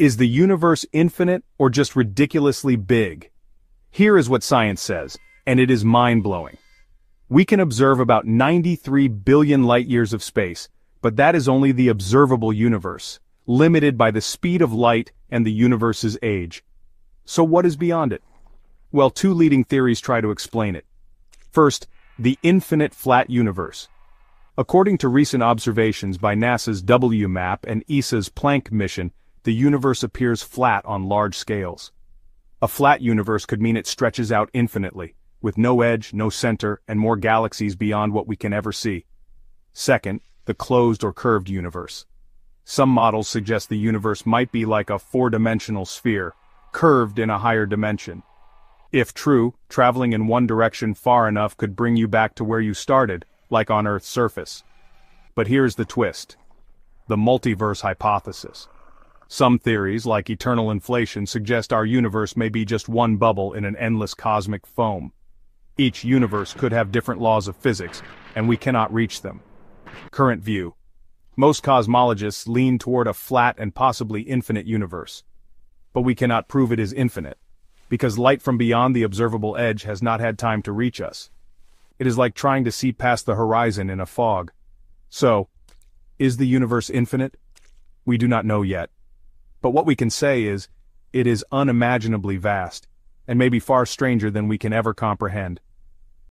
Is the universe infinite or just ridiculously big? Here is what science says, and it is mind-blowing. We can observe about 93 billion light-years of space, but that is only the observable universe, limited by the speed of light and the universe's age. So what is beyond it? Well, two leading theories try to explain it. First, the infinite flat universe. According to recent observations by NASA's WMAP and ESA's Planck mission, the universe appears flat on large scales. A flat universe could mean it stretches out infinitely, with no edge, no center, and more galaxies beyond what we can ever see. Second, the closed or curved universe. Some models suggest the universe might be like a four-dimensional sphere, curved in a higher dimension. If true, traveling in one direction far enough could bring you back to where you started, like on Earth's surface. But here's the twist. The multiverse hypothesis. Some theories, like eternal inflation, suggest our universe may be just one bubble in an endless cosmic foam. Each universe could have different laws of physics, and we cannot reach them. Current view. Most cosmologists lean toward a flat and possibly infinite universe. But we cannot prove it is infinite, because light from beyond the observable edge has not had time to reach us. It is like trying to see past the horizon in a fog. So, is the universe infinite? We do not know yet. But what we can say is, it is unimaginably vast, and may be far stranger than we can ever comprehend.